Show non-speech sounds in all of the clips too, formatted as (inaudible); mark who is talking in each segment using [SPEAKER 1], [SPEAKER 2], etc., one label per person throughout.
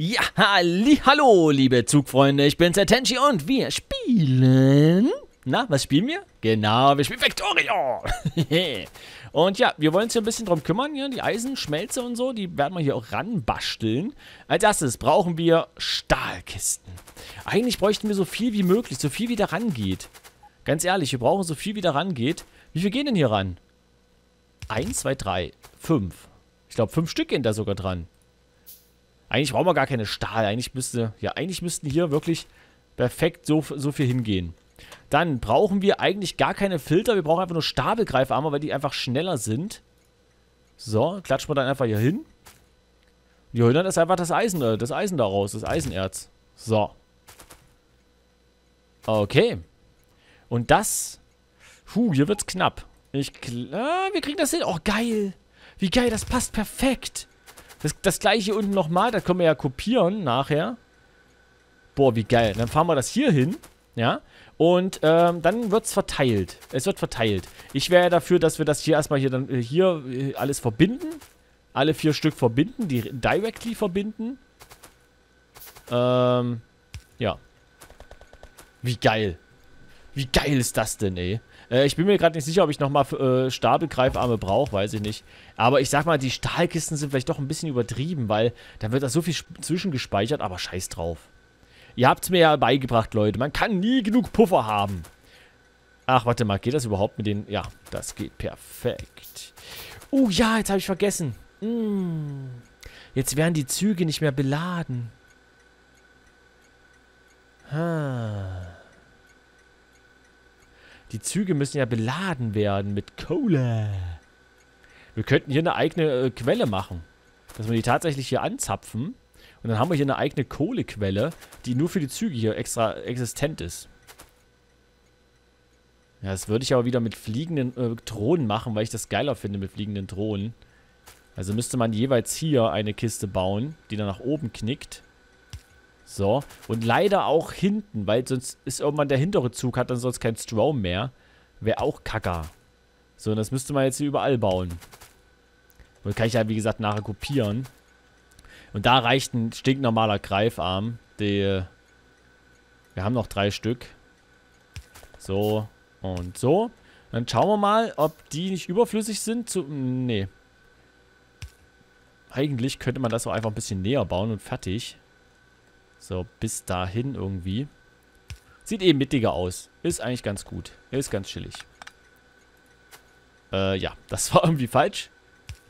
[SPEAKER 1] Ja, halli, hallo, liebe Zugfreunde, ich bin's, Tenchi und wir spielen... Na, was spielen wir? Genau, wir spielen Victorio. (laughs) und ja, wir wollen uns hier ein bisschen drum kümmern, hier, die Eisenschmelze und so, die werden wir hier auch ranbasteln. Als erstes brauchen wir Stahlkisten. Eigentlich bräuchten wir so viel wie möglich, so viel wie da rangeht. Ganz ehrlich, wir brauchen so viel wie da rangeht. Wie viel gehen denn hier ran? Eins, zwei, drei, fünf. Ich glaube, fünf Stück gehen da sogar dran. Eigentlich brauchen wir gar keine Stahl. Eigentlich müsste, ja, eigentlich müssten hier wirklich perfekt so, so viel hingehen. Dann brauchen wir eigentlich gar keine Filter. Wir brauchen einfach nur Stapelgreifarme, weil die einfach schneller sind. So, klatschen wir dann einfach hier hin. Die holen dann ist einfach das Eisen, äh, das Eisen daraus, das Eisenerz. So. Okay. Und das... Puh, hier wird's knapp. Ich... Ah, wir kriegen das hin. Oh, geil. Wie geil, das passt perfekt. Das, das gleiche unten nochmal, das können wir ja kopieren nachher. Boah, wie geil. Dann fahren wir das hier hin, ja. Und ähm, dann wird es verteilt. Es wird verteilt. Ich wäre dafür, dass wir das hier erstmal hier dann äh, hier äh, alles verbinden. Alle vier Stück verbinden, die directly verbinden. Ähm, ja. Wie geil. Wie geil ist das denn, ey? Äh, ich bin mir gerade nicht sicher, ob ich nochmal äh, Stapelgreifarme brauche, weiß ich nicht. Aber ich sag mal, die Stahlkisten sind vielleicht doch ein bisschen übertrieben, weil da wird da so viel zwischengespeichert, aber scheiß drauf. Ihr habt es mir ja beigebracht, Leute. Man kann nie genug Puffer haben. Ach, warte mal, geht das überhaupt mit den... Ja, das geht perfekt. Oh ja, jetzt habe ich vergessen. Hm. Jetzt werden die Züge nicht mehr beladen. Ha. Die Züge müssen ja beladen werden mit Kohle. Wir könnten hier eine eigene äh, Quelle machen. Dass wir die tatsächlich hier anzapfen. Und dann haben wir hier eine eigene Kohlequelle, die nur für die Züge hier extra existent ist. Ja, das würde ich aber wieder mit fliegenden äh, Drohnen machen, weil ich das geiler finde mit fliegenden Drohnen. Also müsste man jeweils hier eine Kiste bauen, die dann nach oben knickt. So. Und leider auch hinten, weil sonst ist irgendwann der hintere Zug, hat dann sonst kein Strom mehr. Wäre auch kacker. So, das müsste man jetzt hier überall bauen. Und kann ich ja, wie gesagt, nachher kopieren. Und da reicht ein stinknormaler Greifarm. Die, wir haben noch drei Stück. So und so. Dann schauen wir mal, ob die nicht überflüssig sind. Zu, nee. Eigentlich könnte man das auch einfach ein bisschen näher bauen und fertig. So, bis dahin irgendwie. Sieht eben mittiger aus. Ist eigentlich ganz gut. Ist ganz chillig. Äh, ja. (laughs) Das war irgendwie falsch.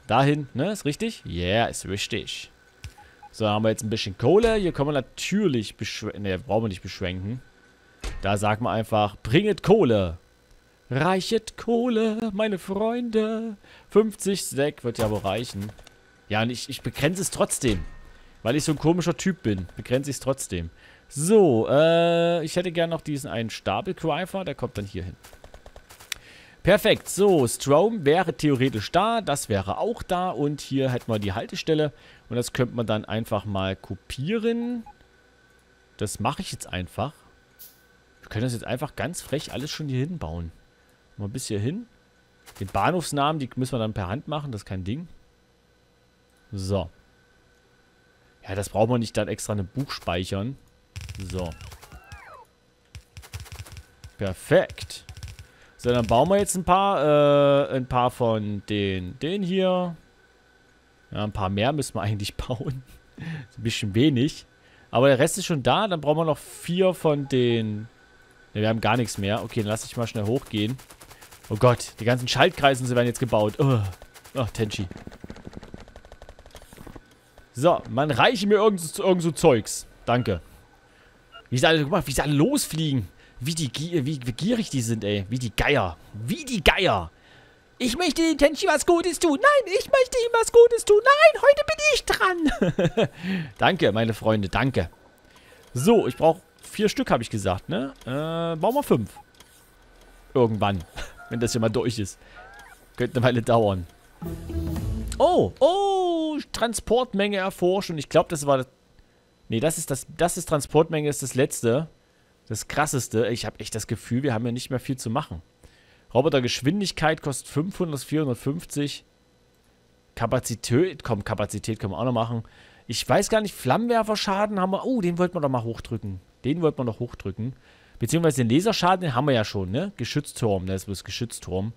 [SPEAKER 1] Dahin, ne? Ist richtig? Ja, yeah, ist richtig. So, haben wir jetzt ein bisschen Kohle. Hier können wir natürlich beschränken. Ne, brauchen wir nicht beschränken. Da sagt man einfach, bringet Kohle. Reichet Kohle, meine Freunde. 50 Stack wird ja wohl reichen. Ja, und ich, ich begrenze es trotzdem. Weil ich so ein komischer Typ bin, begrenze ich es trotzdem. So, äh, ich hätte gerne noch diesen einen Stapelgreifer, der kommt dann hier hin. Perfekt, so, Strom wäre theoretisch da, das wäre auch da und hier hätten wir die Haltestelle und das könnte man dann einfach mal kopieren. Das mache ich jetzt einfach. Wir können das jetzt einfach ganz frech alles schon hier hinbauen. Mal bis hier hin. Den Bahnhofsnamen, die müssen wir dann per Hand machen, das ist kein Ding. So. Ja, das braucht man nicht dann extra in einem Buch speichern. So. Perfekt. So, dann bauen wir jetzt ein paar, äh, ein paar von den, den hier. Ja, ein paar mehr müssen wir (laughs) eigentlich bauen. ein bisschen wenig. Aber der Rest ist schon da. Dann brauchen wir noch vier von den... Ne, wir haben gar nichts mehr. Okay, dann lass ich mal schnell hochgehen. Oh Gott, die ganzen Schaltkreisen werden jetzt gebaut. Oh, oh Tenchi. So, man reiche mir irgend, irgend so Zeugs. Danke. Wie sie alle, guck mal, wie sie alle losfliegen. Wie, die, wie, wie gierig die sind, ey. Wie die Geier. Wie die Geier. Ich möchte den Tenchi was Gutes tun. Nein, ich möchte ihm was Gutes tun. Nein, heute bin ich dran. (laughs) danke, meine Freunde, danke. So, ich brauche vier Stück, habe ich gesagt, ne? Äh, bauen wir fünf. Irgendwann. (laughs) Wenn das hier mal durch ist. Könnte eine Weile dauern. Oh, oh, Transportmenge erforschen. Ich glaube, das war... Nee, das ist das... Das ist Transportmenge, ist das letzte. Das krasseste. Ich habe echt das Gefühl, wir haben ja nicht mehr viel zu machen. Robotergeschwindigkeit kostet 500, 450. Kapazität, komm, Kapazität können wir auch noch machen. Ich weiß gar nicht, Flammenwerferschaden haben wir... Oh, den wollten wir doch mal hochdrücken. Den wollten wir noch hochdrücken. Beziehungsweise den Laserschaden, den haben wir ja schon, ne? Geschützturm, ne? Das ist bloß Geschützturm.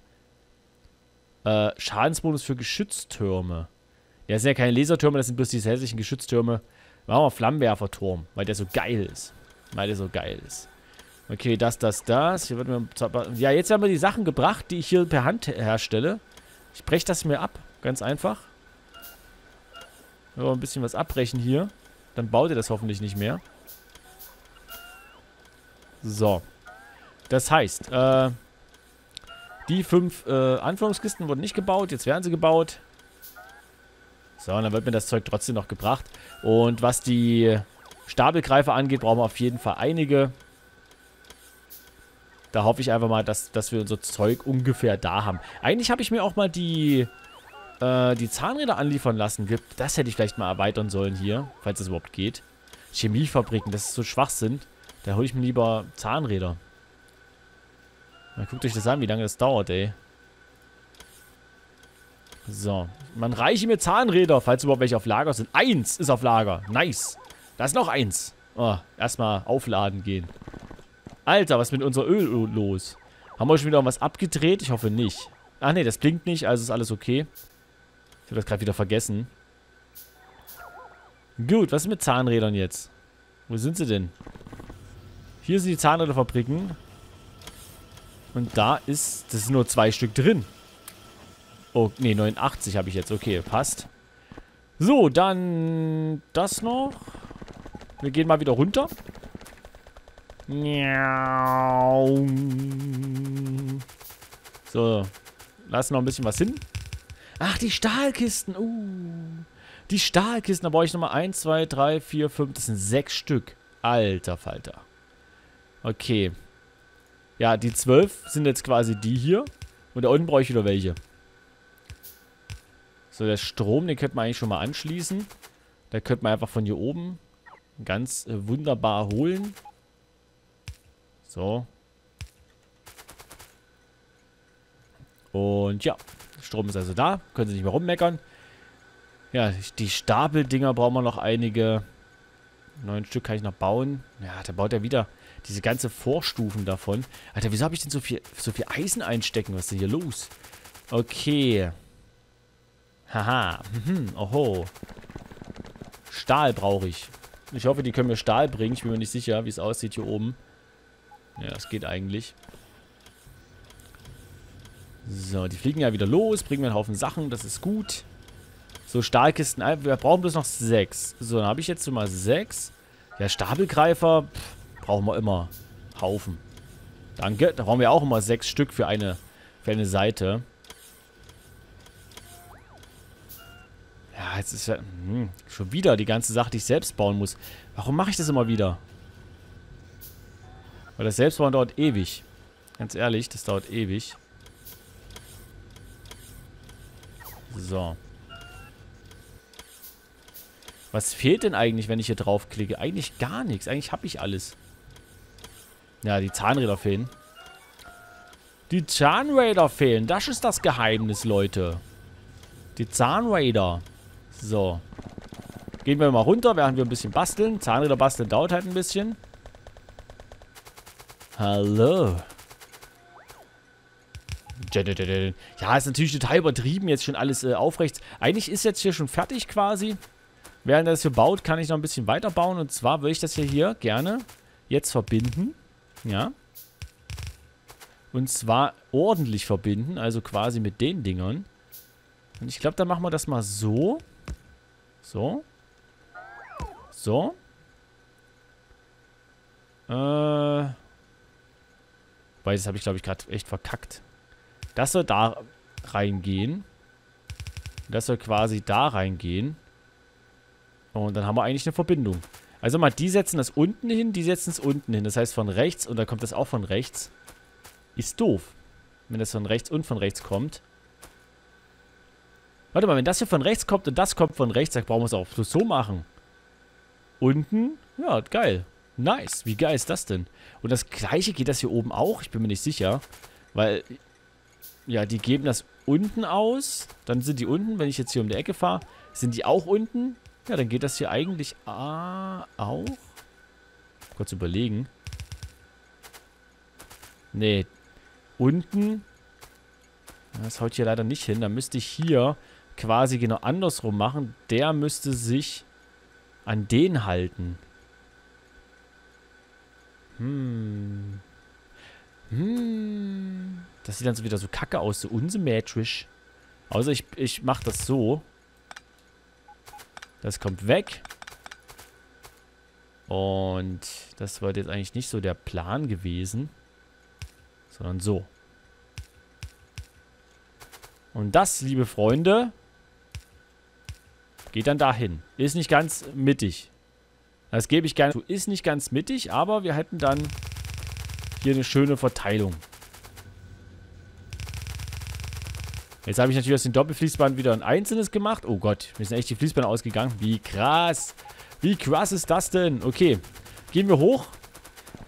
[SPEAKER 1] Äh, Schadensbonus für Geschütztürme. Ja, das sind ja keine Lasertürme, das sind bloß diese hässlichen Geschütztürme. Machen wir Flammenwerferturm, weil der so geil ist. Weil der so geil ist. Okay, das, das, das. Hier wird mir... Ja, jetzt haben wir die Sachen gebracht, die ich hier per Hand herstelle. Ich breche das mir ab. Ganz einfach. So, ein bisschen was abbrechen hier. Dann baut ihr das hoffentlich nicht mehr. So. Das heißt, äh, die fünf äh, Anführungskisten wurden nicht gebaut. Jetzt werden sie gebaut. So, und dann wird mir das Zeug trotzdem noch gebracht. Und was die Stapelgreifer angeht, brauchen wir auf jeden Fall einige. Da hoffe ich einfach mal, dass, dass wir unser Zeug ungefähr da haben. Eigentlich habe ich mir auch mal die, äh, die Zahnräder anliefern lassen. Das hätte ich vielleicht mal erweitern sollen hier, falls es überhaupt geht. Chemiefabriken, das ist so Schwachsinn. Da hole ich mir lieber Zahnräder. Mal guckt euch das an, wie lange das dauert, ey. So. Man reiche mir Zahnräder, falls überhaupt welche auf Lager sind. Eins ist auf Lager. Nice. Da ist noch eins. Oh, erstmal aufladen gehen. Alter, was ist mit unser Öl los? Haben wir schon wieder was abgedreht? Ich hoffe nicht. Ach nee, das blinkt nicht, also ist alles okay. Ich habe das gerade wieder vergessen. Gut, was ist mit Zahnrädern jetzt? Wo sind sie denn? Hier sind die Zahnräderfabriken. Und da ist, das sind nur zwei Stück drin. Oh, nee, 89 habe ich jetzt. Okay, passt. So, dann das noch. Wir gehen mal wieder runter. So, lassen noch ein bisschen was hin. Ach, die Stahlkisten. Uh, die Stahlkisten. Da brauche ich nochmal 1, 2, 3, 4, 5. Das sind sechs Stück. Alter Falter. Okay. Ja, die 12 sind jetzt quasi die hier. Und da unten brauche ich wieder welche. So, der Strom, den könnte man eigentlich schon mal anschließen. Da könnte man einfach von hier oben ganz äh, wunderbar holen. So. Und ja, Strom ist also da. Können Sie nicht mehr rummeckern. Ja, die Stapeldinger brauchen wir noch einige. Neun Stück kann ich noch bauen. Ja, da baut er wieder diese ganze Vorstufen davon. Alter, wieso habe ich denn so viel, so viel Eisen einstecken? Was ist denn hier los? Okay. Haha. Mhm. Oho. Stahl brauche ich. Ich hoffe, die können mir Stahl bringen. Ich bin mir nicht sicher, wie es aussieht hier oben. Ja, es geht eigentlich. So, die fliegen ja wieder los, bringen mir einen Haufen Sachen, das ist gut. So, Stahlkisten, wir brauchen bloß noch sechs. So, dann habe ich jetzt schon mal sechs. Ja, Stapelgreifer pff, brauchen wir immer. Haufen. Danke, da brauchen wir auch immer sechs Stück für eine, für eine Seite. Ja, jetzt ist ja hm, schon wieder die ganze Sache, die ich selbst bauen muss. Warum mache ich das immer wieder? Weil das Selbstbauen dauert ewig. Ganz ehrlich, das dauert ewig. So. Was fehlt denn eigentlich, wenn ich hier draufklicke? Eigentlich gar nichts. Eigentlich habe ich alles. Ja, die Zahnräder fehlen. Die Zahnräder fehlen. Das ist das Geheimnis, Leute. Die Zahnräder. So. Gehen wir mal runter, während wir ein bisschen basteln. Zahnräder basteln dauert halt ein bisschen. Hallo. Ja, ist natürlich total übertrieben, jetzt schon alles äh, aufrecht. Eigentlich ist jetzt hier schon fertig quasi. Während er das hier baut, kann ich noch ein bisschen weiterbauen. Und zwar würde ich das hier, hier gerne jetzt verbinden. Ja. Und zwar ordentlich verbinden, also quasi mit den Dingern. Und ich glaube, dann machen wir das mal so. So. So. Äh... Weil das habe ich, glaube ich, gerade echt verkackt. Das soll da reingehen. Das soll quasi da reingehen. Und dann haben wir eigentlich eine Verbindung. Also mal, die setzen das unten hin, die setzen es unten hin. Das heißt von rechts und dann kommt das auch von rechts. Ist doof. Wenn das von rechts und von rechts kommt. Warte mal, wenn das hier von rechts kommt und das kommt von rechts, dann brauchen wir es auch so machen. Unten, ja, geil. Nice. Wie geil ist das denn? Und das gleiche geht das hier oben auch? Ich bin mir nicht sicher. Weil, ja, die geben das unten aus. Dann sind die unten. Wenn ich jetzt hier um die Ecke fahre, sind die auch unten. Ja, dann geht das hier eigentlich ah, auch. Kurz überlegen. Nee. Unten. Das haut hier leider nicht hin. Dann müsste ich hier quasi genau andersrum machen. Der müsste sich an den halten. Hm. Hm. Das sieht dann so wieder so kacke aus, so unsymmetrisch. Außer ich, ich mache das so. Das kommt weg. Und das war jetzt eigentlich nicht so der Plan gewesen. Sondern so. Und das, liebe Freunde, geht dann dahin. Ist nicht ganz mittig. Das gebe ich gerne zu. Ist nicht ganz mittig, aber wir hätten dann hier eine schöne Verteilung. Jetzt habe ich natürlich aus dem Doppelfließband wieder ein einzelnes gemacht. Oh Gott, mir sind echt die Fließbänder ausgegangen. Wie krass. Wie krass ist das denn? Okay, gehen wir hoch.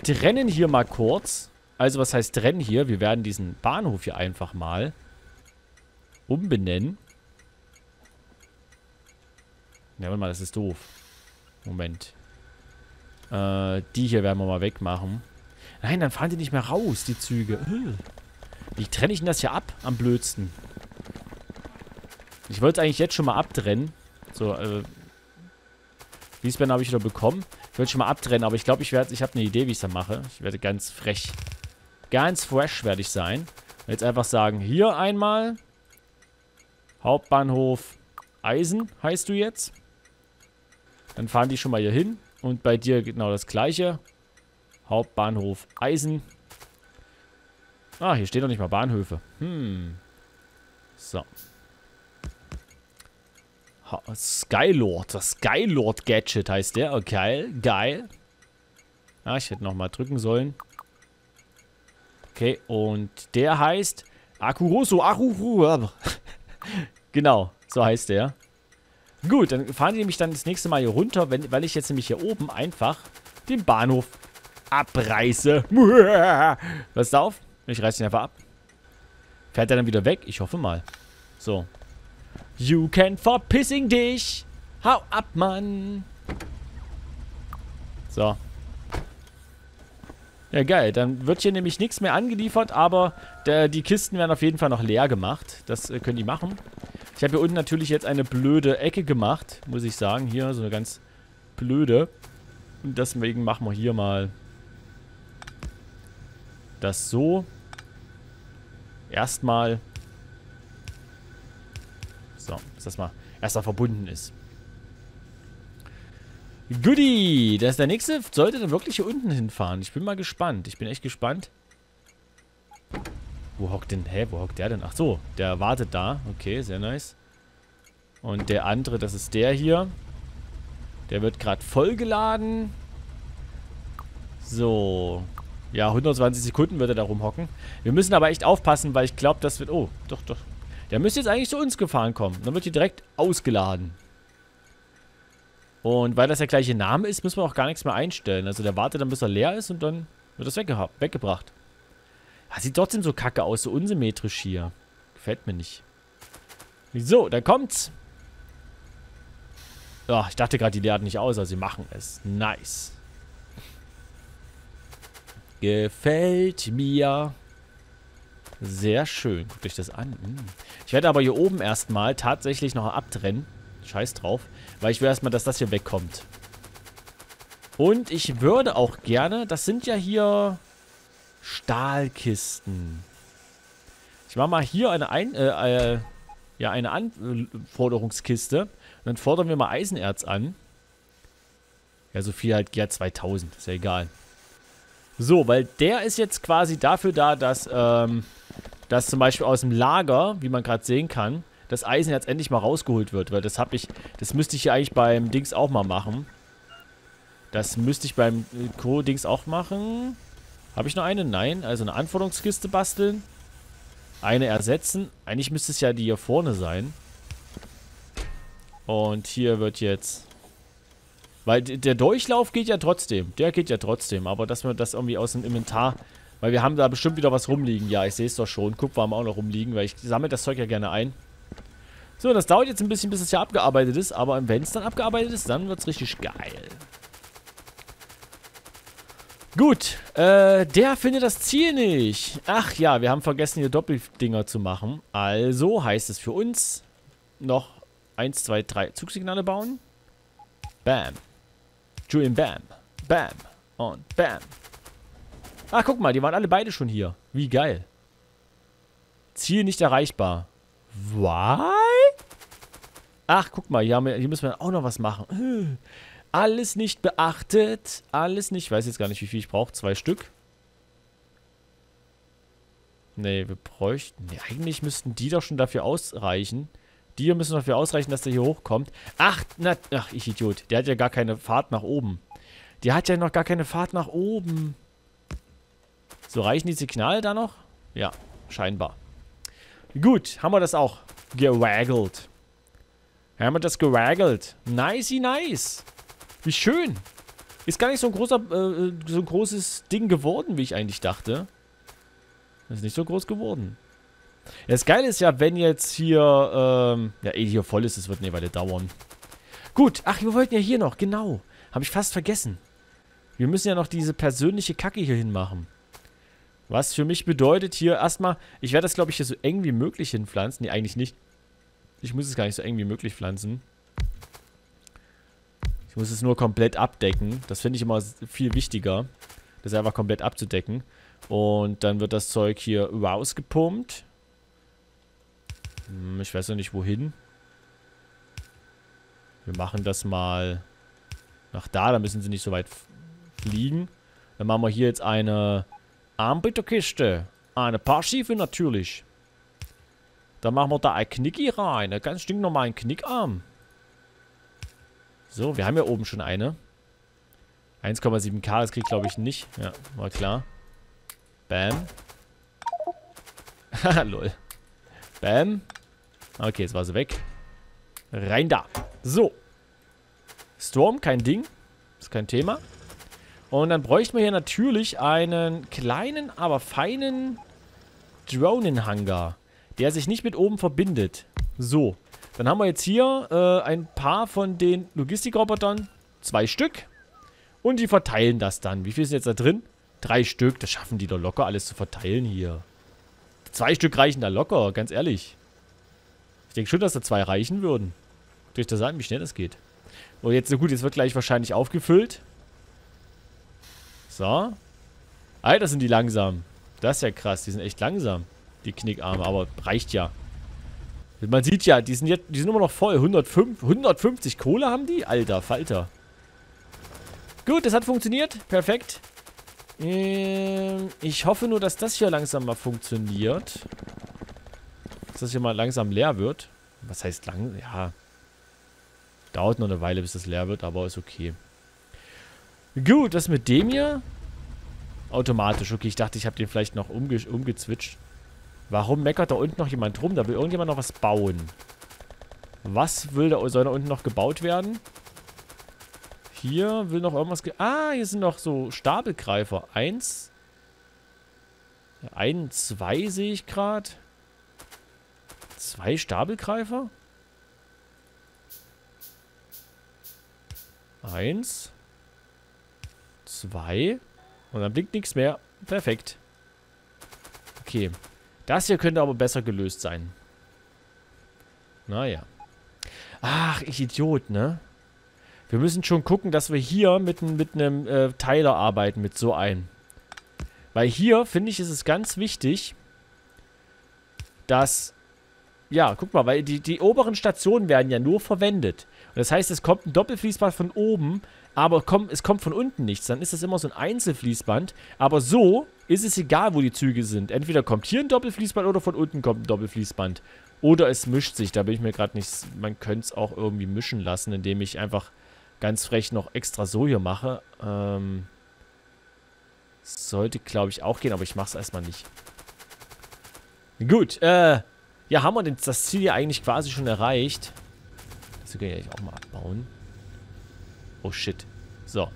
[SPEAKER 1] Trennen hier mal kurz. Also was heißt trennen hier? Wir werden diesen Bahnhof hier einfach mal umbenennen. Ja, warte mal, das ist doof. Moment. Äh, die hier werden wir mal wegmachen. Nein, dann fahren die nicht mehr raus, die Züge. Wie trenne ich denn das hier ab? Am blödsten. Ich wollte es eigentlich jetzt schon mal abtrennen. So, äh. Wiesbaden habe ich wieder bekommen. Ich wollte schon mal abtrennen, aber ich glaube, ich werde. Ich habe eine Idee, wie ich es dann mache. Ich werde ganz frech. Ganz fresh werde ich sein. Jetzt einfach sagen, hier einmal. Hauptbahnhof Eisen heißt du jetzt. Dann fahren die schon mal hier hin. Und bei dir genau das gleiche. Hauptbahnhof Eisen. Ah, hier stehen noch nicht mal Bahnhöfe. Hm. So. Skylord. Das Skylord-Gadget heißt der. Okay, geil. Ah, ich hätte nochmal drücken sollen. Okay, und der heißt Akuroso. Akuru. (laughs) genau, so heißt der. Gut, dann fahren die nämlich dann das nächste Mal hier runter, wenn, weil ich jetzt nämlich hier oben einfach den Bahnhof abreiße. (laughs) Pass auf, ich reiße ihn einfach ab. Fährt er dann wieder weg? Ich hoffe mal. So. You can verpissing dich. Hau ab, Mann. So. Ja, geil. Dann wird hier nämlich nichts mehr angeliefert, aber der, die Kisten werden auf jeden Fall noch leer gemacht. Das äh, können die machen. Ich habe hier unten natürlich jetzt eine blöde Ecke gemacht, muss ich sagen. Hier, so eine ganz blöde. Und deswegen machen wir hier mal das so. Erstmal. Dass das mal erstmal verbunden ist. Goodie! Das ist der nächste. Sollte dann wirklich hier unten hinfahren. Ich bin mal gespannt. Ich bin echt gespannt. Wo hockt denn? Hä, wo hockt der denn? Ach so, der wartet da. Okay, sehr nice. Und der andere, das ist der hier. Der wird gerade vollgeladen. So. Ja, 120 Sekunden wird er da rumhocken. Wir müssen aber echt aufpassen, weil ich glaube, das wird... Oh, doch, doch. Der müsste jetzt eigentlich zu uns gefahren kommen. Dann wird hier direkt ausgeladen. Und weil das der gleiche Name ist, müssen wir auch gar nichts mehr einstellen. Also der wartet dann, bis er leer ist und dann wird das weggebracht. Ah, sieht trotzdem so kacke aus, so unsymmetrisch hier. Gefällt mir nicht. So, da kommt's. Oh, ich dachte gerade, die leeren nicht aus, aber sie machen es. Nice. Gefällt mir. Sehr schön. Guckt euch das an. Hm. Ich werde aber hier oben erstmal tatsächlich noch abtrennen. Scheiß drauf. Weil ich will erstmal, dass das hier wegkommt. Und ich würde auch gerne, das sind ja hier Stahlkisten. Ich mache mal hier eine, Ein äh, äh, ja, eine Anforderungskiste. Und dann fordern wir mal Eisenerz an. Ja, so viel halt GR 2000. Ist ja egal. So, weil der ist jetzt quasi dafür da, dass, ähm, dass zum Beispiel aus dem Lager, wie man gerade sehen kann, das Eisen jetzt endlich mal rausgeholt wird. Weil das habe ich, das müsste ich ja eigentlich beim Dings auch mal machen. Das müsste ich beim äh, Co-Dings auch machen. Habe ich noch eine? Nein. Also eine Anforderungskiste basteln. Eine ersetzen. Eigentlich müsste es ja die hier vorne sein. Und hier wird jetzt... Weil der Durchlauf geht ja trotzdem. Der geht ja trotzdem. Aber dass wir das irgendwie aus dem Inventar... Weil wir haben da bestimmt wieder was rumliegen. Ja, ich sehe es doch schon. Kupfer haben auch noch rumliegen, weil ich sammle das Zeug ja gerne ein. So, das dauert jetzt ein bisschen, bis es hier abgearbeitet ist. Aber wenn es dann abgearbeitet ist, dann wird es richtig geil. Gut, äh, der findet das Ziel nicht. Ach ja, wir haben vergessen, hier Doppeldinger zu machen. Also heißt es für uns noch 1, 2, 3 Zugsignale bauen. Bam. Julian Bam. Bam. Und Bam. Ah, guck mal, die waren alle beide schon hier. Wie geil. Ziel nicht erreichbar. Why? Ach, guck mal, hier, wir, hier müssen wir auch noch was machen. Alles nicht beachtet. Alles nicht. Ich weiß jetzt gar nicht, wie viel ich brauche. Zwei Stück. Nee, wir bräuchten... Nee, eigentlich müssten die doch schon dafür ausreichen. Die hier müssen dafür ausreichen, dass der hier hochkommt. Ach, na, ach, ich Idiot. Der hat ja gar keine Fahrt nach oben. Der hat ja noch gar keine Fahrt nach oben. So, reichen die Signale da noch? Ja, scheinbar. Gut, haben wir das auch gewaggelt. Haben wir das gewaggelt. Nicey nice. Wie schön. Ist gar nicht so ein großer, äh, so ein großes Ding geworden, wie ich eigentlich dachte. Ist nicht so groß geworden. Das Geile ist ja, wenn jetzt hier, ähm, ja, eh hier voll ist, es wird eine Weile dauern. Gut, ach, wir wollten ja hier noch, genau. Habe ich fast vergessen. Wir müssen ja noch diese persönliche Kacke hier hinmachen. Was für mich bedeutet hier erstmal, ich werde das glaube ich hier so eng wie möglich hinpflanzen. Nee, eigentlich nicht. Ich muss es gar nicht so eng wie möglich pflanzen. Ich muss es nur komplett abdecken. Das finde ich immer viel wichtiger. Das einfach komplett abzudecken. Und dann wird das Zeug hier rausgepumpt. Hm, ich weiß noch nicht wohin. Wir machen das mal nach da. Da müssen sie nicht so weit fliegen. Dann machen wir hier jetzt eine Armbitterkiste. Eine Paarschiefe natürlich. Dann machen wir da ein Knicki rein. Ganz stinknormalen Knickarm. So, wir haben ja oben schon eine. 1,7k, das kriegt glaube ich nicht. Ja, war klar. Bam. (laughs) Haha, lol. Bam. Okay, jetzt war sie weg. Rein da. So. Storm, kein Ding. Ist kein Thema. Und dann bräuchten wir hier natürlich einen kleinen, aber feinen Dronenhangar, der sich nicht mit oben verbindet. So, dann haben wir jetzt hier äh, ein paar von den Logistikrobotern, zwei Stück. Und die verteilen das dann. Wie viel ist jetzt da drin? Drei Stück, das schaffen die doch locker alles zu verteilen hier. Zwei Stück reichen da locker, ganz ehrlich. Ich denke schon, dass da zwei reichen würden. Durch das an, wie schnell das geht. Und jetzt, na gut, jetzt wird gleich wahrscheinlich aufgefüllt. So. Alter, sind die langsam. Das ist ja krass. Die sind echt langsam. Die Knickarme. Aber reicht ja. Man sieht ja, die sind, jetzt, die sind immer noch voll. 105, 150 Kohle haben die? Alter, Falter. Gut, das hat funktioniert. Perfekt. Ähm, ich hoffe nur, dass das hier langsam mal funktioniert. Dass das hier mal langsam leer wird. Was heißt lang? Ja. Dauert noch eine Weile, bis das leer wird, aber ist okay. Gut, das mit dem hier. Automatisch. Okay, ich dachte, ich habe den vielleicht noch umge umgezwitscht. Warum meckert da unten noch jemand rum? Da will irgendjemand noch was bauen. Was will da, soll da unten noch gebaut werden? Hier will noch irgendwas... ah, hier sind noch so Stapelgreifer. Eins. Ein, zwei sehe ich gerade. Zwei Stapelgreifer? Eins. Zwei. Und dann blinkt nichts mehr. Perfekt. Okay. Das hier könnte aber besser gelöst sein. Naja. Ach, ich Idiot, ne? Wir müssen schon gucken, dass wir hier mit, mit einem äh, Teiler arbeiten, mit so einem. Weil hier, finde ich, ist es ganz wichtig, dass... Ja, guck mal, weil die, die oberen Stationen werden ja nur verwendet. Und das heißt, es kommt ein Doppelfließband von oben, aber komm, es kommt von unten nichts. Dann ist das immer so ein Einzelfließband. Aber so ist es egal, wo die Züge sind. Entweder kommt hier ein Doppelfließband oder von unten kommt ein Doppelfließband. Oder es mischt sich. Da bin ich mir gerade nicht... Man könnte es auch irgendwie mischen lassen, indem ich einfach ganz frech noch extra so hier mache. Ähm, sollte, glaube ich, auch gehen, aber ich mache es erstmal nicht. Gut, äh... Ja, haben wir das Ziel ja eigentlich quasi schon erreicht. Das können wir ja auch mal abbauen. Oh shit. So.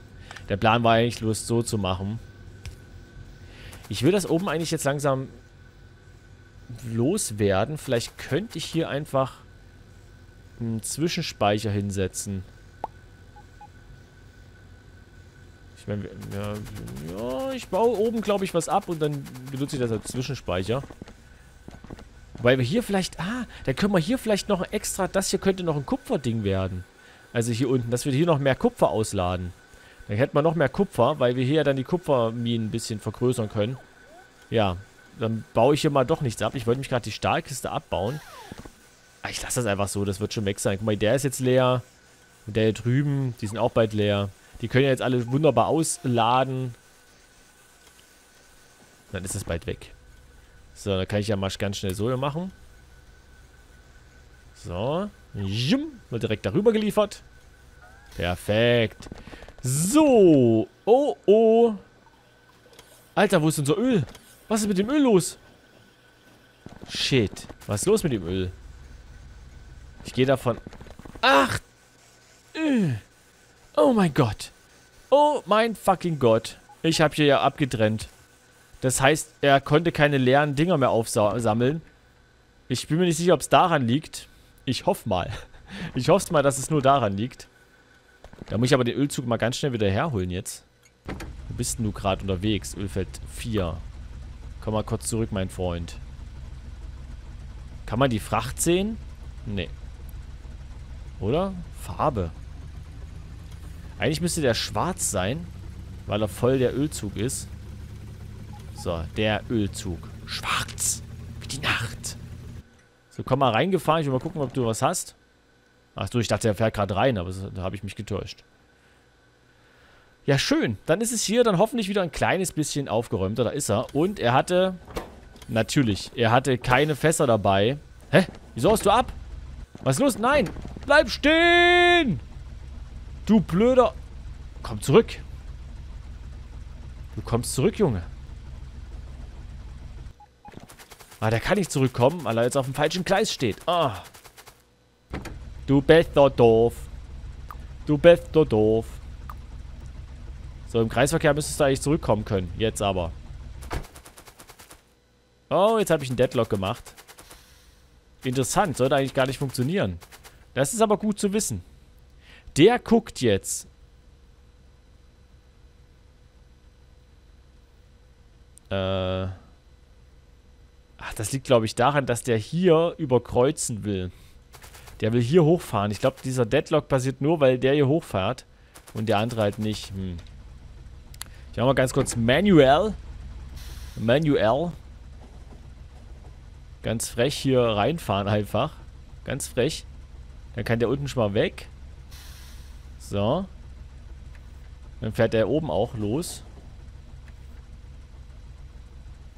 [SPEAKER 1] Der Plan war eigentlich bloß so zu machen. Ich will das oben eigentlich jetzt langsam loswerden. Vielleicht könnte ich hier einfach einen Zwischenspeicher hinsetzen. Ich meine, ja, ja, ich baue oben, glaube ich, was ab und dann benutze ich das als Zwischenspeicher. Weil wir hier vielleicht, ah, dann können wir hier vielleicht noch extra, das hier könnte noch ein Kupferding werden. Also hier unten, dass wir hier noch mehr Kupfer ausladen. Dann hätten wir noch mehr Kupfer, weil wir hier dann die Kupferminen ein bisschen vergrößern können. Ja, dann baue ich hier mal doch nichts ab. Ich wollte mich gerade die Stahlkiste abbauen. Aber ah, ich lasse das einfach so, das wird schon weg sein. Guck mal, der ist jetzt leer. Und der hier drüben, die sind auch bald leer. Die können ja jetzt alle wunderbar ausladen. Dann ist das bald weg. So, dann kann ich ja mal ganz schnell so machen. So. Wird direkt darüber geliefert. Perfekt. So. Oh, oh. Alter, wo ist unser Öl? Was ist mit dem Öl los? Shit. Was ist los mit dem Öl? Ich gehe davon... Ach! Äh. Oh mein Gott. Oh mein fucking Gott. Ich habe hier ja abgetrennt. Das heißt, er konnte keine leeren Dinger mehr aufsammeln. Ich bin mir nicht sicher, ob es daran liegt. Ich hoffe mal. Ich hoffe mal, dass es nur daran liegt. Da muss ich aber den Ölzug mal ganz schnell wieder herholen jetzt. Wo bist denn du gerade unterwegs? Ölfeld 4. Komm mal kurz zurück, mein Freund. Kann man die Fracht sehen? Nee. Oder? Farbe. Eigentlich müsste der schwarz sein, weil er voll der Ölzug ist. So, der Ölzug. Schwarz. Wie die Nacht. So, komm mal reingefahren. Ich will mal gucken, ob du was hast. Ach so, ich dachte, er fährt gerade rein, aber da habe ich mich getäuscht. Ja, schön. Dann ist es hier dann hoffentlich wieder ein kleines bisschen aufgeräumter. Da ist er. Und er hatte... Natürlich, er hatte keine Fässer dabei. Hä? Wieso hast du ab? Was ist los? Nein! Bleib stehen! Du blöder... Komm zurück. Du kommst zurück, Junge. Ah, der kann nicht zurückkommen, weil er jetzt auf dem falschen Gleis steht. Ah. Du bist doch doof. Du bist doch doof. So, im Kreisverkehr müsstest du eigentlich zurückkommen können. Jetzt aber. Oh, jetzt habe ich einen Deadlock gemacht. Interessant, sollte eigentlich gar nicht funktionieren. Das ist aber gut zu wissen. Der guckt jetzt. Äh... Ach, das liegt, glaube ich, daran, dass der hier überkreuzen will. Der will hier hochfahren. Ich glaube, dieser Deadlock passiert nur, weil der hier hochfährt. Und der andere halt nicht. Hm. Ich mache mal ganz kurz manuell. Manuell. Ganz frech hier reinfahren einfach. Ganz frech. Dann kann der unten schon mal weg. So. Dann fährt der oben auch los.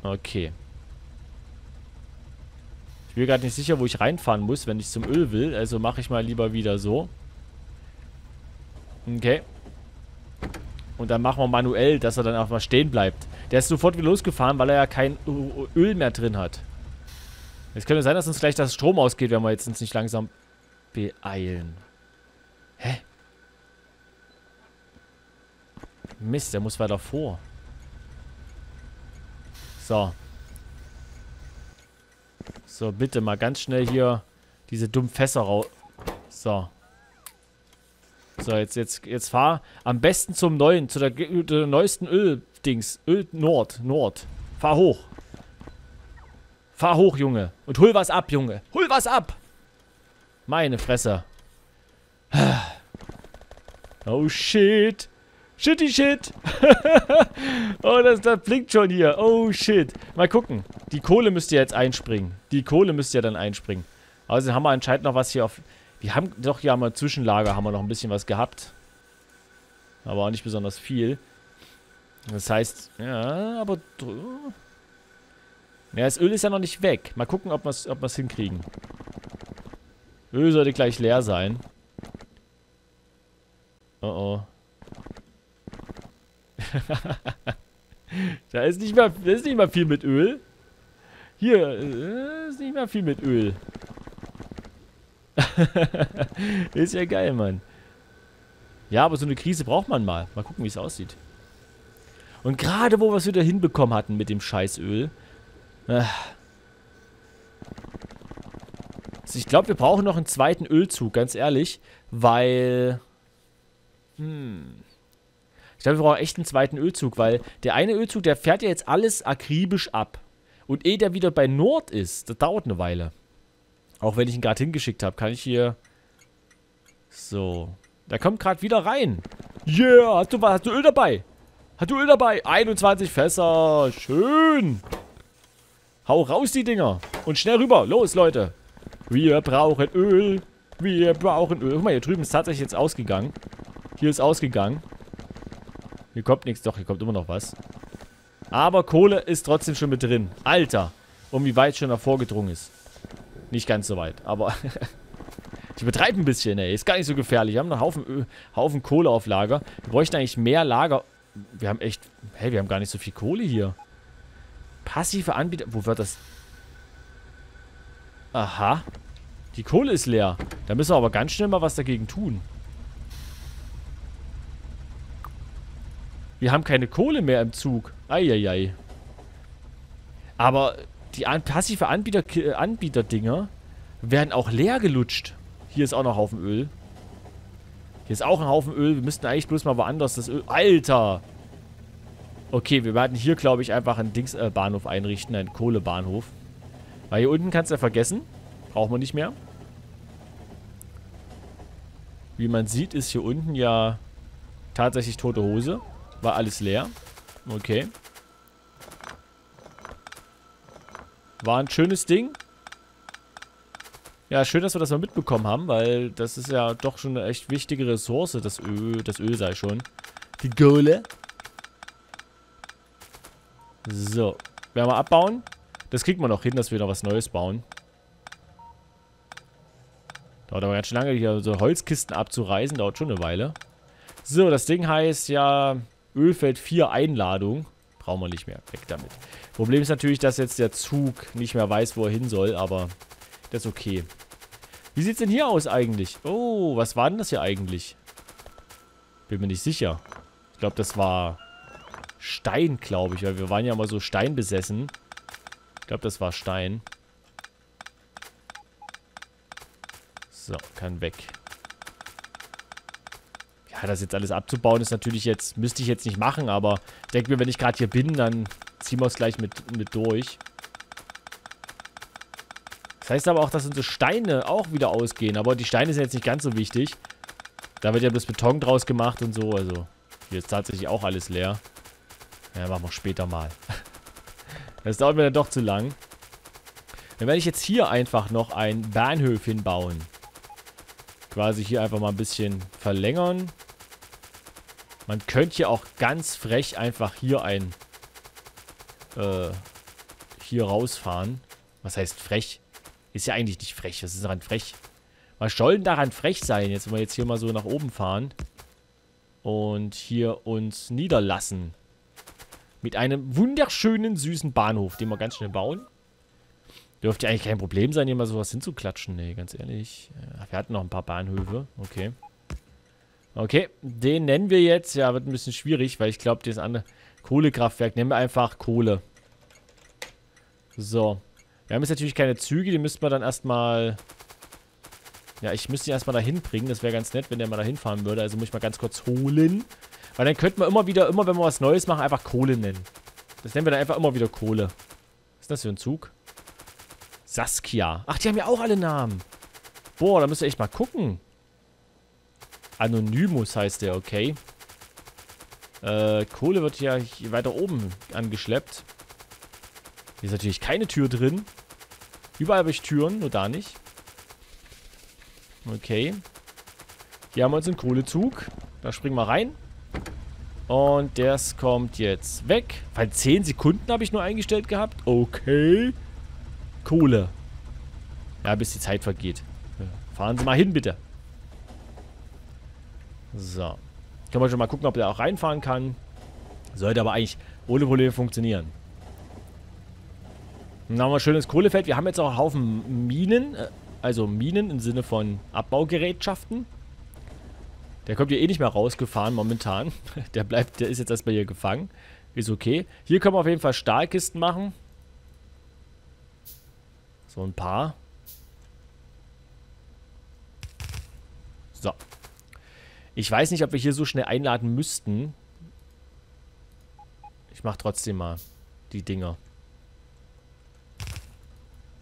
[SPEAKER 1] Okay. Ich bin gerade nicht sicher, wo ich reinfahren muss, wenn ich zum Öl will. Also mache ich mal lieber wieder so. Okay. Und dann machen wir manuell, dass er dann auch mal stehen bleibt. Der ist sofort wieder losgefahren, weil er ja kein Öl mehr drin hat. Es könnte sein, dass uns gleich das Strom ausgeht, wenn wir jetzt uns nicht langsam beeilen. Hä? Mist, der muss weiter vor. So. So, bitte mal ganz schnell hier diese dummen Fässer raus. So. So, jetzt, jetzt, jetzt fahr am besten zum neuen, zu der, der neuesten Öl-Dings. Öl Nord, Nord. Fahr hoch. Fahr hoch, Junge. Und hol was ab, Junge. Hol was ab. Meine Fresse. (sighs) Oh, shit. Shitty shit. (laughs) oh, das, das blinkt schon hier. Oh, shit. Mal gucken. Die Kohle müsste ja jetzt einspringen. Die Kohle müsste ja dann einspringen. Also haben wir anscheinend noch was hier auf... Wir haben doch hier mal Zwischenlager, haben wir noch ein bisschen was gehabt. Aber auch nicht besonders viel. Das heißt, ja, aber... Ja, das Öl ist ja noch nicht weg. Mal gucken, ob wir es ob hinkriegen. Öl sollte gleich leer sein. Oh oh. (laughs) da ist nicht mehr, da ist nicht mehr viel mit Öl. Hier, äh, ist nicht mehr viel mit Öl. (laughs) ist ja geil, Mann. Ja, aber so eine Krise braucht man mal. Mal gucken, wie es aussieht. Und gerade wo wir es wieder hinbekommen hatten mit dem Scheißöl. Äh, Also ich glaube, wir brauchen noch einen zweiten Ölzug, ganz ehrlich. Weil... Hm... Ich glaube, wir brauchen echt einen zweiten Ölzug, weil der eine Ölzug, der fährt ja jetzt alles akribisch ab. Und ehe der wieder bei Nord ist, das dauert eine Weile. Auch wenn ich ihn gerade hingeschickt habe, kann ich hier... So. Der kommt gerade wieder rein. Yeah, hast du, hast du Öl dabei? Hast du Öl dabei? 21 Fässer. Schön. Hau raus die Dinger. Und schnell rüber. Los, Leute. Wir brauchen Öl. Wir brauchen Öl. Guck mal, hier drüben ist tatsächlich jetzt ausgegangen. Hier ist ausgegangen. Hier kommt nichts. Doch, hier kommt immer noch was. Aber Kohle ist trotzdem schon mit drin. Alter. Und wie weit schon davor gedrungen ist. Nicht ganz so weit, aber... (laughs) ich betreibe ein bisschen, ey. Ist gar nicht so gefährlich. Wir haben einen Haufen, Haufen Kohle auf Lager. Wir bräuchten eigentlich mehr Lager. Wir haben echt... Hey, wir haben gar nicht so viel Kohle hier. Passive Anbieter... Wo wird das... Aha. Die Kohle ist leer. Da müssen wir aber ganz schnell mal was dagegen tun. Wir haben keine Kohle mehr im Zug. Eieiei. Aber die an passive Anbieter, äh, Anbieter-Dinger werden auch leer gelutscht. Hier ist auch noch ein Haufen Öl. Hier ist auch ein Haufen Öl. Wir müssten eigentlich bloß mal woanders das Öl... Alter! Okay, wir werden hier, glaube ich, einfach einen Dingsbahnhof äh, einrichten. Einen Kohlebahnhof. Weil hier unten kannst du ja vergessen. Brauchen wir nicht mehr. Wie man sieht, ist hier unten ja tatsächlich tote Hose. War alles leer. Okay. War ein schönes Ding. Ja, schön, dass wir das mal mitbekommen haben, weil das ist ja doch schon eine echt wichtige Ressource, das Öl, das Öl sei schon. Die Kohle. So. Werden wir abbauen. Das kriegt man noch hin, dass wir noch was Neues bauen. Dauert aber ganz schön lange, hier so Holzkisten abzureisen. Dauert schon eine Weile. So, das Ding heißt ja Ölfeld 4 Einladung. Brauchen wir nicht mehr. Weg damit. Problem ist natürlich, dass jetzt der Zug nicht mehr weiß, wo er hin soll, aber das ist okay. Wie sieht es denn hier aus eigentlich? Oh, was war denn das hier eigentlich? Bin mir nicht sicher. Ich glaube, das war Stein, glaube ich, weil wir waren ja mal so Stein besessen. Ich glaube, das war Stein. So, kann weg. Ja, das jetzt alles abzubauen ist natürlich jetzt, müsste ich jetzt nicht machen, aber ich denke mir, wenn ich gerade hier bin, dann ziehen wir es gleich mit, mit durch. Das heißt aber auch, dass unsere Steine auch wieder ausgehen, aber die Steine sind jetzt nicht ganz so wichtig. Da wird ja bloß Beton draus gemacht und so, also hier ist tatsächlich auch alles leer. Ja, machen wir später mal. (laughs) Das dauert mir dann doch zu lang. Dann werde ich jetzt hier einfach noch ein Bahnhöfchen bauen. Quasi hier einfach mal ein bisschen verlängern. Man könnte hier auch ganz frech einfach hier ein... Äh, hier rausfahren. Was heißt frech? Ist ja eigentlich nicht frech. Was ist daran frech? Was soll denn daran frech sein? Jetzt, wenn wir jetzt hier mal so nach oben fahren. Und hier uns niederlassen. Mit einem wunderschönen, süßen Bahnhof, den wir ganz schnell bauen. Dürfte eigentlich kein Problem sein, hier mal sowas hinzuklatschen. Nee, ganz ehrlich. wir hatten noch ein paar Bahnhöfe. Okay. Okay, den nennen wir jetzt. Ja, wird ein bisschen schwierig, weil ich glaube, das andere Kohlekraftwerk nennen wir einfach Kohle. So. Wir haben jetzt natürlich keine Züge, die müssten wir dann erstmal... Ja, ich müsste ihn erstmal dahin bringen. Das wäre ganz nett, wenn der mal dahin fahren würde. Also muss ich mal ganz kurz holen. Weil dann könnten wir immer wieder, immer wenn wir was Neues machen, einfach Kohle nennen. Das nennen wir dann einfach immer wieder Kohle. Was ist das für ein Zug? Saskia. Ach, die haben ja auch alle Namen. Boah, da müsst ihr echt mal gucken. Anonymous heißt der, okay. Äh, Kohle wird ja hier weiter oben angeschleppt. Hier ist natürlich keine Tür drin. Überall habe ich Türen, nur da nicht. Okay. Hier haben wir uns einen Kohlezug. Da springen wir rein. Und das kommt jetzt weg. Weil 10 Sekunden habe ich nur eingestellt gehabt. Okay. Kohle. Ja, bis die Zeit vergeht. Fahren Sie mal hin, bitte. So. Können wir schon mal gucken, ob der auch reinfahren kann. Sollte aber eigentlich ohne Probleme funktionieren. Dann haben wir ein schönes Kohlefeld. Wir haben jetzt auch einen Haufen Minen. Äh, also Minen im Sinne von Abbaugerätschaften. Der kommt hier eh nicht mehr rausgefahren momentan. (laughs) Der bleibt, der ist jetzt erstmal hier gefangen. Ist okay. Hier können wir auf jeden Fall Stahlkisten machen. So ein paar. Ich weiß nicht, ob wir hier so schnell einladen müssten. Ich mache trotzdem mal die Dinger.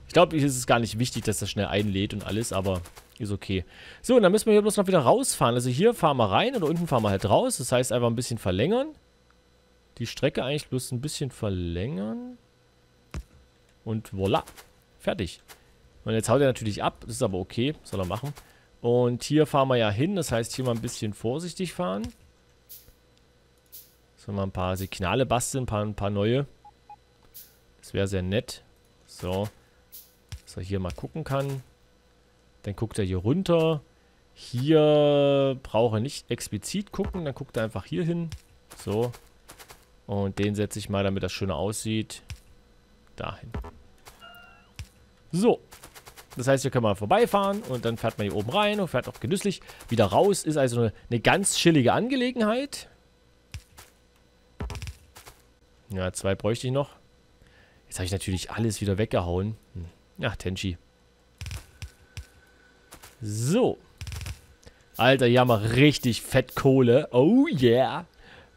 [SPEAKER 1] Ich glaube, hier ist es gar nicht wichtig, dass das schnell einlädt und alles, aber ist okay. So, und dann müssen wir hier bloß noch wieder rausfahren. Also hier fahren wir rein und unten fahren wir halt raus. Das heißt einfach ein bisschen verlängern. Die Strecke eigentlich bloß ein bisschen verlängern. Und voila. Fertig. Und jetzt haut er natürlich ab. Das ist aber okay. Soll er machen. Und hier fahren wir ja hin. Das heißt, hier mal ein bisschen vorsichtig fahren. Sollen wir ein paar Signale basteln. Ein paar, ein paar neue. Das wäre sehr nett. So. Dass er hier mal gucken kann. Dann guckt er hier runter. Hier braucht er nicht explizit gucken. Dann guckt er einfach hier hin. So. Und den setze ich mal, damit das schöner aussieht. Dahin. So. Das heißt, hier können wir vorbeifahren und dann fährt man hier oben rein und fährt auch genüsslich wieder raus. Ist also eine, eine ganz chillige Angelegenheit. Ja, zwei bräuchte ich noch. Jetzt habe ich natürlich alles wieder weggehauen. Hm. Ja, Tenchi. So. Alter, hier haben wir richtig fett Kohle. Oh yeah.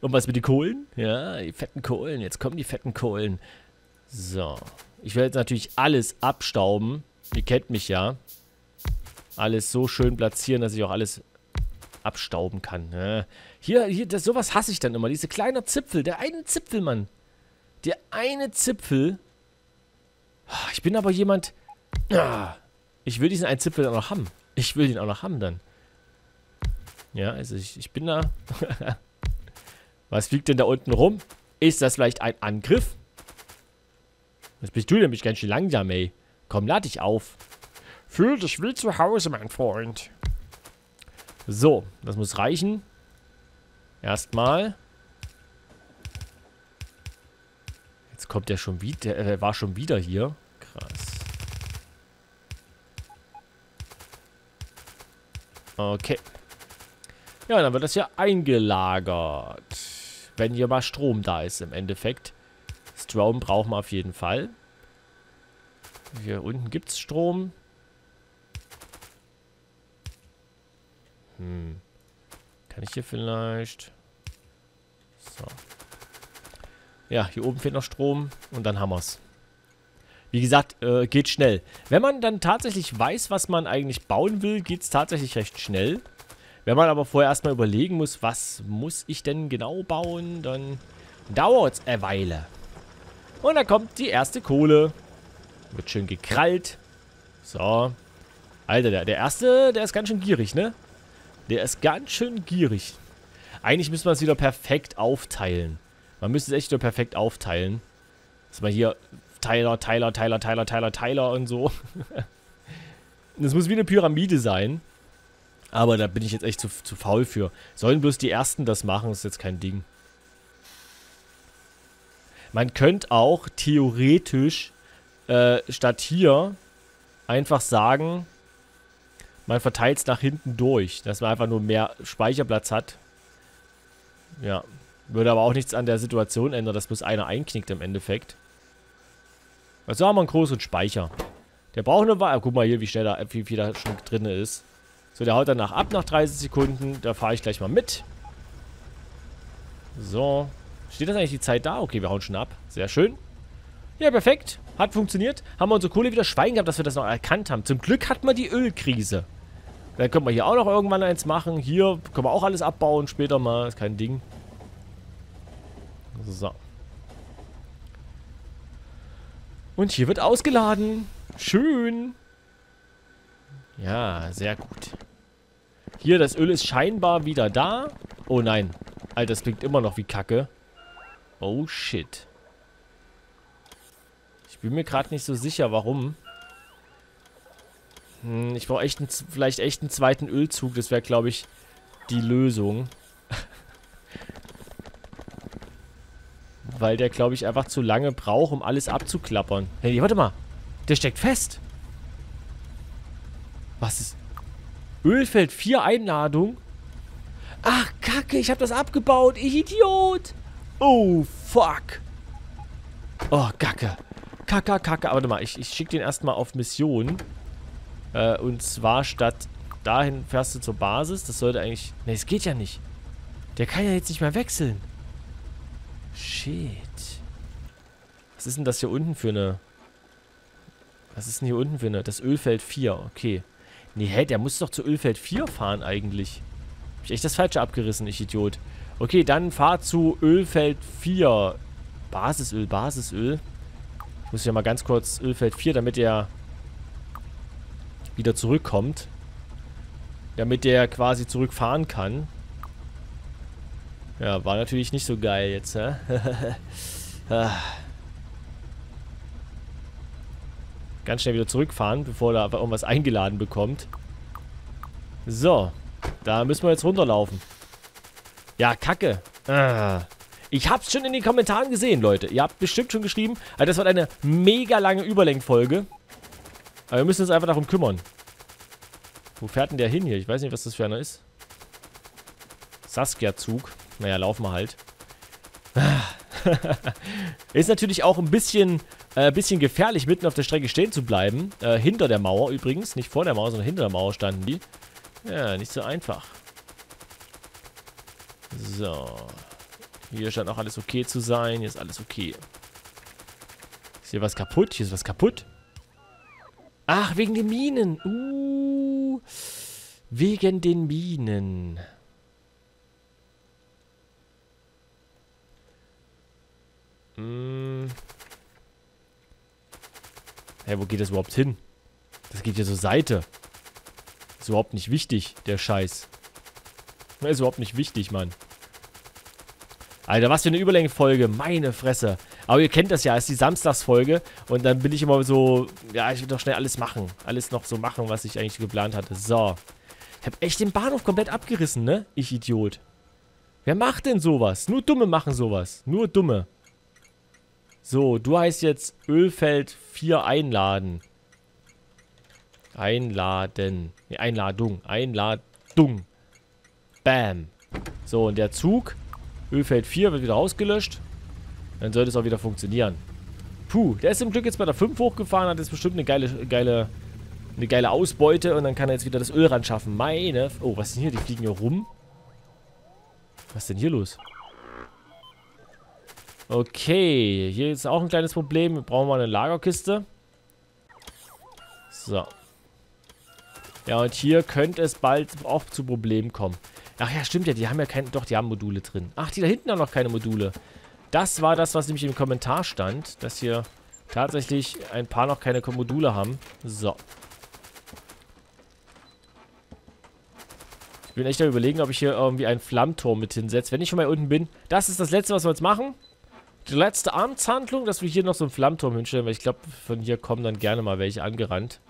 [SPEAKER 1] Und was mit den Kohlen? Ja, die fetten Kohlen. Jetzt kommen die fetten Kohlen. So. Ich werde jetzt natürlich alles abstauben. Ihr kennt mich ja. Alles so schön platzieren, dass ich auch alles abstauben kann. Ja. Hier, hier, das, sowas hasse ich dann immer. Diese kleine Zipfel. Der eine Zipfel, Mann. Der eine Zipfel. Ah, ich bin aber jemand... Ah, ich will diesen einen Zipfel auch noch haben. Ich will den auch noch haben dann. Ja, also ich, ich bin da... (laughs) Was fliegt denn da unten rum? Ist das vielleicht ein Angriff? Jetzt bist du nämlich ganz schön langsam, ey. Komm, lad dich auf. Fühl dich wie zu Hause, mein Freund. So, das muss reichen. Erstmal. Jetzt kommt der schon wieder. Der war schon wieder hier. Krass. Okay. Ja, dann wird das ja eingelagert. Wenn hier mal Strom da ist im Endeffekt. Strom brauchen wir auf jeden Fall. Hier unten gibt es Strom. Hm. Kann ich hier vielleicht... So. Ja, hier oben fehlt noch Strom und dann haben wir es. Wie gesagt, äh, geht schnell. Wenn man dann tatsächlich weiß, was man eigentlich bauen will, geht es tatsächlich recht schnell. Wenn man aber vorher erstmal überlegen muss, was muss ich denn genau bauen, dann dauert es eine Weile. Und dann kommt die erste Kohle. Wird schön gekrallt. So. Alter, der, der erste, der ist ganz schön gierig, ne? Der ist ganz schön gierig. Eigentlich müsste man es wieder perfekt aufteilen. Man müsste es echt wieder perfekt aufteilen. Dass man hier Teiler, Teiler, Teiler, Teiler, Teiler, Teiler und so. (laughs) Das muss wie eine Pyramide sein. Aber da bin ich jetzt echt zu, zu faul für. Sollen bloß die Ersten das machen, ist jetzt kein Ding. Man könnte auch theoretisch äh, statt hier einfach sagen, man verteilt es nach hinten durch, dass man einfach nur mehr Speicherplatz hat. Ja, würde aber auch nichts an der Situation ändern, dass bloß einer einknickt im Endeffekt. Also haben wir einen großen Speicher. Der braucht eine Weile. Guck mal hier, wie schnell da, wie viel da schon drin ist. So, der haut danach ab nach 30 Sekunden. Da fahre ich gleich mal mit. So. Steht das eigentlich die Zeit da? Okay, wir hauen schon ab. Sehr schön. Ja, perfekt. Hat funktioniert. Haben wir unsere Kohle wieder Schwein gehabt, dass wir das noch erkannt haben. Zum Glück hatten wir die Ölkrise. Dann können wir hier auch noch irgendwann eins machen. Hier können wir auch alles abbauen später mal. Ist kein Ding. So. Und hier wird ausgeladen. Schön. Ja, sehr gut. Hier, das Öl ist scheinbar wieder da. Oh nein. Alter, das klingt immer noch wie Kacke. Oh shit. Bin mir gerade nicht so sicher, warum. Hm, ich brauche echt einen, vielleicht echt einen zweiten Ölzug. Das wäre, glaube ich, die Lösung. Weil der, glaube ich, einfach zu lange braucht, um alles abzuklappern. Hey, warte mal. Der steckt fest. Was ist... Ölfeld 4 Einladung? Ach, Kacke, ich habe das abgebaut. Ich Idiot. Oh, fuck. Oh, Kacke. Kacke, Kacke. Aber warte mal, ich, ich schicke den erstmal auf Mission. Äh, und zwar statt dahin fährst du zur Basis. Das sollte eigentlich... Ne, es geht ja nicht. Der kann ja jetzt nicht mehr wechseln. Shit. Was ist denn das hier unten für eine... Was ist denn hier unten für eine... Das Ölfeld 4, okay. Nee, hä, der muss doch zu Ölfeld 4 fahren eigentlich. Hab ich echt das Falsche abgerissen, ich Idiot. Okay, dann fahr zu Ölfeld 4. Basisöl, Basisöl. Ich muss ja mal ganz kurz Ölfeld 4, damit er wieder zurückkommt. Damit der quasi zurückfahren kann. Ja, war natürlich nicht so geil jetzt, hä? (laughs) Ah. Ganz schnell wieder zurückfahren, bevor er irgendwas eingeladen bekommt. So. Da müssen wir jetzt runterlaufen. Ja, kacke. Ah. Ich hab's schon in den Kommentaren gesehen, Leute. Ihr habt bestimmt schon geschrieben, also das wird eine mega lange Überlenkfolge. Aber wir müssen uns einfach darum kümmern. Wo fährt denn der hin hier? Ich weiß nicht, was das für einer ist. Saskia-Zug. Naja, laufen wir halt. (laughs) ist natürlich auch ein bisschen, äh, bisschen gefährlich, mitten auf der Strecke stehen zu bleiben. Äh, hinter der Mauer übrigens. Nicht vor der Mauer, sondern hinter der Mauer standen die. Ja, nicht so einfach. So. Hier scheint auch alles okay zu sein. Hier ist alles okay. Ist hier was kaputt? Hier ist was kaputt. Ach, wegen den Minen. Uh. Wegen den Minen. Hm. Hä, wo geht das überhaupt hin? Das geht hier zur Seite. Ist überhaupt nicht wichtig, der Scheiß. Ist überhaupt nicht wichtig, Mann. Alter, was für eine Überlängefolge. Meine Fresse. Aber ihr kennt das ja, es ist die Samstagsfolge. Und dann bin ich immer so, ja, ich will doch schnell alles machen. Alles noch so machen, was ich eigentlich geplant hatte. So. Ich habe echt den Bahnhof komplett abgerissen, ne? Ich Idiot. Wer macht denn sowas? Nur Dumme machen sowas. Nur Dumme. So, du heißt jetzt Ölfeld 4 einladen. Einladen. Ne, Einladung. Einladung. Bam. So, und der Zug, Ölfeld 4, wird wieder ausgelöscht. Dann sollte es auch wieder funktionieren. Puh, der ist zum Glück jetzt bei der 5 hochgefahren, hat jetzt bestimmt eine geile, geile, eine geile Ausbeute und dann kann er jetzt wieder das Öl ran schaffen. Meine... Oh, was ist denn hier? Die fliegen hier rum. Was ist denn hier los? Okay, hier ist auch ein kleines Problem. Wir brauchen mal eine Lagerkiste. So. Ja, und hier könnte es bald auch zu Problemen kommen. Ach ja, stimmt ja, die haben ja keine... Doch, die haben Module drin. Ach, die da hinten haben noch keine Module. Das war das, was nämlich im Kommentar stand, dass hier tatsächlich ein paar noch keine Module haben. So. Ich bin echt am überlegen, ob ich hier irgendwie einen Flammturm mit hinsetze. Wenn ich schon mal unten bin. Das ist das Letzte, was wir jetzt machen. Die letzte Amtshandlung, dass wir hier noch so einen Flammturm hinstellen, weil ich glaube, von hier kommen dann gerne mal welche angerannt.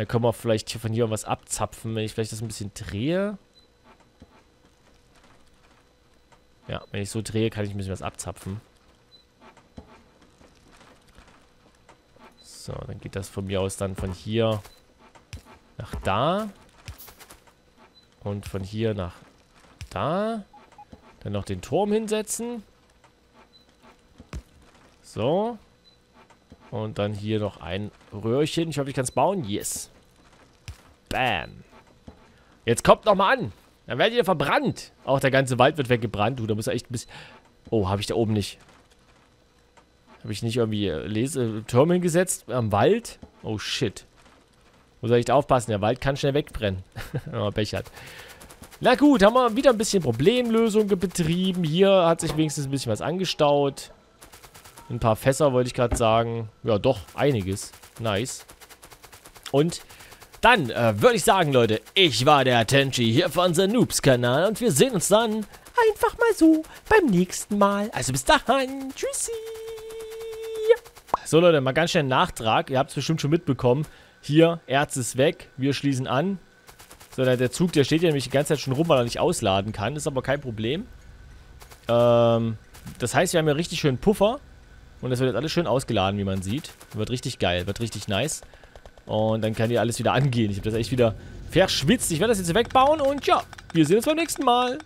[SPEAKER 1] Dann können wir vielleicht von hier was abzapfen, wenn ich vielleicht das ein bisschen drehe. Ja, wenn ich so drehe, kann ich ein bisschen was abzapfen. So, dann geht das von mir aus dann von hier nach da. Und von hier nach da. Dann noch den Turm hinsetzen. So. Und dann hier noch ein Röhrchen. Ich hoffe, ich kann es bauen. Yes. Bam. Jetzt kommt noch mal an. Dann werdet ihr verbrannt. Auch der ganze Wald wird weggebrannt. Du, da muss er echt ein bisschen... Oh, habe ich da oben nicht. Habe ich nicht irgendwie äh, Lese Türme hingesetzt am Wald? Oh, shit. Muss er echt aufpassen. Der Wald kann schnell wegbrennen. (laughs) Wenn man Pech. Na gut, haben wir wieder ein bisschen Problemlösung betrieben. Hier hat sich wenigstens ein bisschen was angestaut. Ein paar Fässer wollte ich gerade sagen. Ja, doch, einiges. Nice. Und dann äh, würde ich sagen, Leute, ich war der Tenchi hier für unseren Noobs-Kanal und wir sehen uns dann einfach mal so beim nächsten Mal. Also bis dahin. Tschüssi. So, Leute, mal ganz schnell einen Nachtrag. Ihr habt es bestimmt schon mitbekommen. Hier, Erz ist weg. Wir schließen an. So, der Zug, der steht ja nämlich die ganze Zeit schon rum, weil er nicht ausladen kann. ist aber kein Problem. Ähm, das heißt, wir haben hier richtig schön Puffer. Und das wird jetzt alles schön ausgeladen, wie man sieht. Wird richtig geil, wird richtig nice. Und dann kann hier alles wieder angehen. Ich habe das echt wieder verschwitzt. Ich werde das jetzt wegbauen und ja, wir sehen uns beim nächsten Mal.